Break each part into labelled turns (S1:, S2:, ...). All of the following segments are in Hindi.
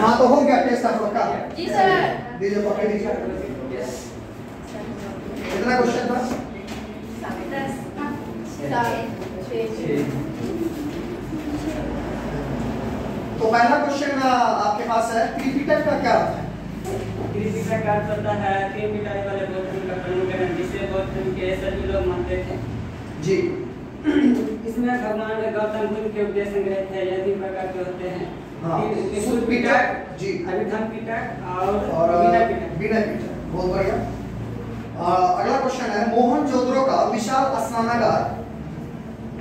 S1: हाँ तो हो गया टेस्ट आप लोग का।
S2: जी सर।
S1: दीजिए पकड़ दीजिए कितना क्वेश्चन था? तो पहला क्वेश्चन आपके पास है। त्रिपिटक का क्या? है
S3: कृषि का होता है तीन मिटाने वाले बौद्ध का प्रमुख जिसे बौद्ध के सभी लोग मानते थे।
S1: जी।
S3: इसमें भगवान गौतम बुद्ध के उपदेश संग्रहित है यह तीन प्रकार के होते हैं।
S1: हाँ पिटक जी।
S3: अभिधम पिटक और
S1: और
S3: बिना पिटक
S1: बहुत बढ़िया। अगला क्वेश्चन है मोहन जोदड़ो का विशाल स्नानागार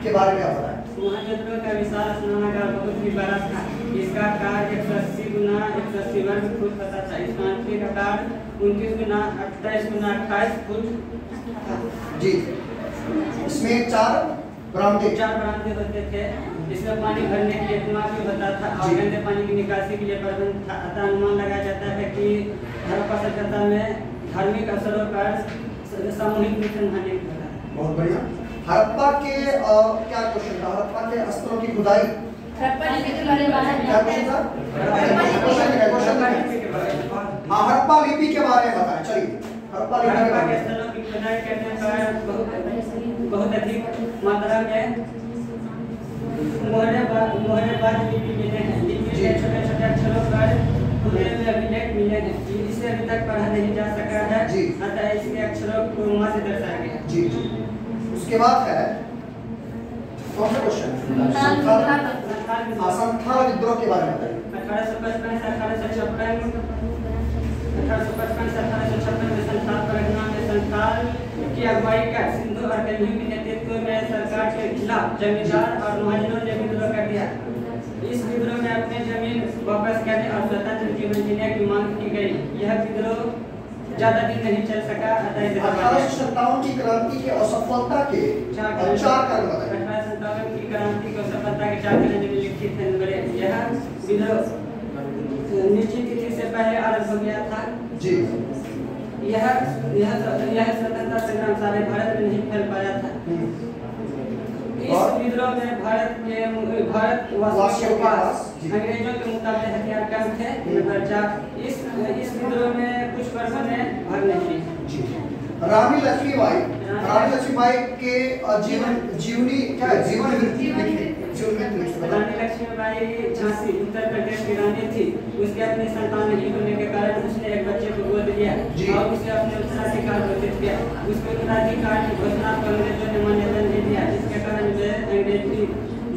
S1: के बारे में आप बताएँ।
S3: मोहनजोदड़ो का विशाल स्नानागार बहुत ही बड़ा था। इसका आकार एक सौ अस्सी गुना एक सौ अस्सी वर्ग फुट होता था इस आंतरिक आकार उनतीस गुना अट्ठाईस गुना अट्ठाईस फुट
S1: जी। इसमें चार बरामदे
S3: चार बरामदे होते थे। इसमें पानी भरने के लिए कुआँ भी होता था और गंदे पानी की निकासी के लिए प्रबंध था अतः अनुमान लगाया जाता है कि हड़प्पा सभ्यता में धार्मिक अवसरों पर सामूहिक मिशन होने की होता
S1: बहुत बढ़िया। हड़प्पा के अ, क्या क्वेश्चन था? हड़प्पा के अस्त्रों की खुदाई।
S2: हड़प्पा लिपि के बारे में
S1: क्या क्वेश्चन था? क्वेश्चन है। क्वेश्चन हड़प्पा लिपि के बारे में बताएँ। चलिए।
S3: बहुत अधिक मात्रा में मोहरे मोहरे बाद लिपि मिले हैं। लिपि में छोटे छोटे अक्षरों पर पूरे में अभिलेख मिले हैं। इसे अभी तक पढ़ा नहीं जा सका है अतः इसके अक्षरों को वहाँ से दर्शाया गया।
S1: जी उसके बाद है कौन सा क्वेश्चन
S2: संथाल
S1: विद्रोह। के बारे में बताइए।
S3: अठारह सौ पचपन से अठारह सौ छप्पन अठारह सौ पचपन से अठारह सौ छप्पन संथाल की अगुवाई कर सिंधु और कन्हू के नेतृत्व में सरकार के खिलाफ जमींदार और महाजनों ने विद्रोह कर दिया। इस विद्रोह में अपनी ज़मीन वापस करने और स्वतंत्र जीवन जीने की मांग की गई। यह विद्रोह ज़्यादा दिन नहीं चल सका
S1: अठारह सौ सत्तावन की क्रांति के असफलता के
S3: चार
S1: कारण
S3: अठारह सत्तावन की क्रांति को सफलता के चार कारण लिखित है यह विद्रोह निश्चित तिथि से पहले आरंभ हो गया था।
S1: जी।
S3: यह यह यह स्वतंत्रता संग्राम सारे भारत में नहीं फैल पाया था।
S1: हम्म,
S3: इस विद्रोह में भारत के भारत
S1: वासियों के पास,
S3: अंग्रेज़ों के मुकाबले हथियार कम थे
S1: हम्म।
S3: नंबर इस इस विद्रोह में कुछ वर्गों ने भाग नहीं लिया
S1: रानी लक्ष्मीबाई रानी लक्ष्मीबाई के जीवन जीवनी क्या है? जीवन वृत्ति लिखी
S3: रानी लक्ष्मीबाई झांसी उत्तर रानी थी। उसके अपने संतान नहीं होने के कारण उसने एक बच्चे को गोद लिया। और उसे अपने उत्तराधिकार घोषित किया। उसके उत्तराधिकार की घोषणा अंग्रेज़ों ने मान्यता नहीं दिया जिसके कारण वे अंग्रेज़ी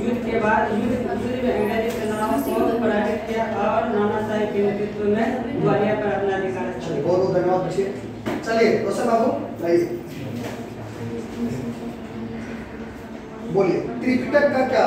S3: युद्ध के बाद युद्ध युद्ध में अंग्रेज़ी सेनाओं को पराजित किया और नाना साहेब के नेतृत्व में ग्वालियर पर अपना अधिकार
S1: बहुत बहुत धन्यवाद चलिए रोशन बाबू बोलिए त्रिपिटक का क्या?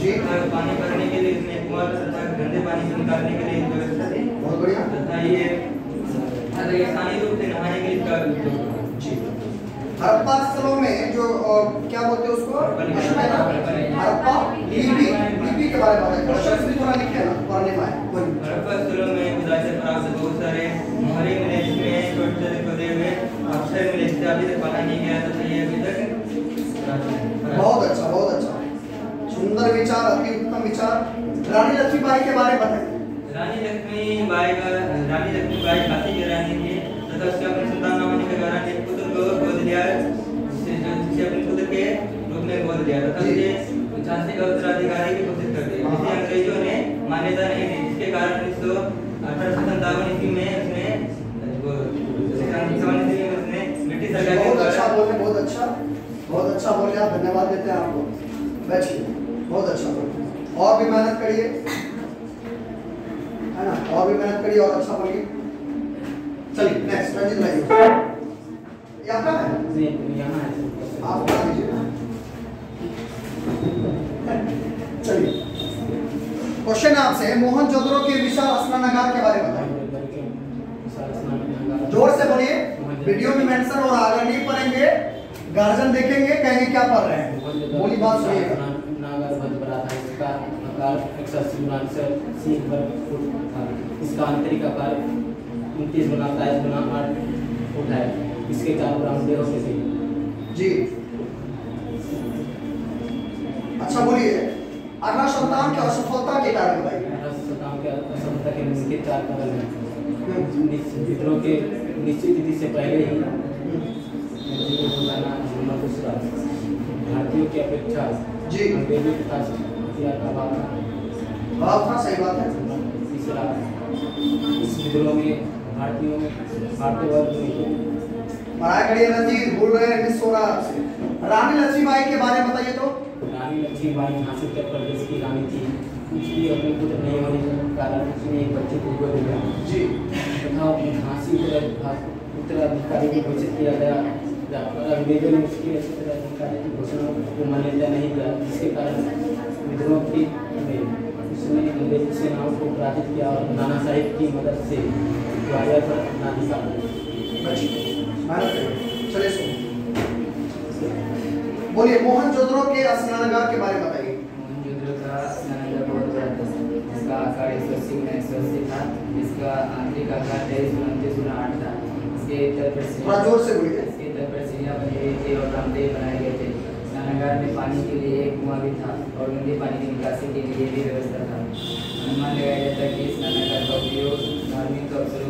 S1: जी।
S4: पानी भरने के लिए इसमें कुआँ तथा गंदे पानी को निकालने के लिए व्यवस्था थी
S1: बहुत बढ़िया।
S4: तथा ये स्थानीय रूप से नहाने के लिए
S1: जी। हड़प्पा स्थलों में जो क्या बोलते हैं उसको? हड़प्पा लिपि लिपि के बारे में क्वेश्चन भी थोड़ा लिखे ना पढ़ने में
S4: हड़प्पा स्थलों में खुदाई से प्राप्त बहुत सारे मोहरे मिले जिसमें छोटे छोटे खुदे हुए अक्षर मिले जिसे अभी तक पढ़ा नहीं गया तथा ये अभी तक।
S1: सुंदर विचार अति उत्तम विचार रानी लक्ष्मीबाई के बारे में बताइए।
S4: रानी लक्ष्मीबाई का रानी लक्ष्मीबाई काशी की रानी थी तथा उसके अपने संतान न होने के कारण एक पुत्र को गोद लिया जिसे अपने पुत्र के रूप में गोद लिया तथा उसे झांसी का उत्तराधिकारी भी घोषित कर दिया। जिसे अंग्रेज़ों ने मान्यता नहीं दी जिसके कारण उन्नीस सौ अठारह सौ संतावन ईस्वी में उसने सत्तावन ईस्वी में उसने ब्रिटिश सरकार
S1: बहुत अच्छा बोले बहुत अच्छा बहुत अच्छा बोले आप धन्यवाद देते हैं आपको। बैठिए। बहुत अच्छा। और भी मेहनत करिए। है ना? और भी मेहनत करिए और अच्छा बोलिए। चलिए नेक्स्ट रंजित भाई। ये आपका है?
S3: यहाँ है।
S1: आप बता दीजिए। क्वेश्चन आपसे मोहन मोहनजोदड़ो के विशाल स्नानागार के बारे में बताइए। ज़ोर से बोलिए। वीडियो में मेंशन और आगे नहीं पढ़ेंगे। गार्जियन देखेंगे कहेंगे क्या पढ़ रहे हैं। बोली बात सुनिएगा
S5: नागर बहुत बड़ा था इसका आकार एक सौ अस्सी गुना वर्ग फुट था। इसका आंतरिक आकार उनतीस गुना बाईस गुना आठ फुट है। इसके चारों राउंड होते थे
S1: जी। अच्छा बोलिए अठारह संतान की असफलता के कारण बताइए।
S5: अठारह सौ सत्तावन के असफलता के मुख्य चार कारण हैं। विद्रोह के निश्चित तिथि से पहले ही दूसरा भारतीयों की अपेक्षा
S1: जी।
S5: हथियार का भाव था
S1: सही बात है।
S5: तीसरा इस विद्रोह में भारतीयों भारतीय वर्ग में
S1: पढ़ाई करिए रंजीत भूल रहे हैं मिस हो रहा। रानी लक्ष्मीबाई के बारे में बताइए तो।
S5: रानी लक्ष्मीबाई झांसी उत्तर प्रदेश की रानी थी। उसकी अपने पुत्र नहीं होने के कारण उसने एक बच्चे को गोद लिया।
S1: जी।
S5: तथा झांसी उत्तर उत्तराधिकारी को घोषित किया गया। अंग्रेज़ों ने उसके उत्तराधिकारी की घोषणा को मान्यता नहीं दिया जिसके कारण विद्रोह की उसने अंग्रेज़ी सेनाओं को पराजित किया और नाना साहिब की मदद से ग्वालियर पर अपना
S1: सुनो बोलिए मोहनजोदड़ो के स्नानागार के बारे में बताइए।
S6: मोहनजोदड़ो का स्नानागार बहुत बड़ा था। इसका आकार एक सौ अस्सी एक सौ अस्सी था। इसका आंतरिक आकार तेईस गुना उनतीस गुना आठ था। इसके तल पर
S1: थोड़ा ज़ोर से बोलिए।
S6: इसके तल पर सीढ़ियाँ बनी हुई थी और रामदेव बनाए गए थे। स्नानागार में पानी के लिए एक कुआँ भी था और गंदे पानी की निकासी के लिए भी व्यवस्था था। अनुमान लगाया जाता है कि स्नानागार का उपयोग धार्मिक अवसरों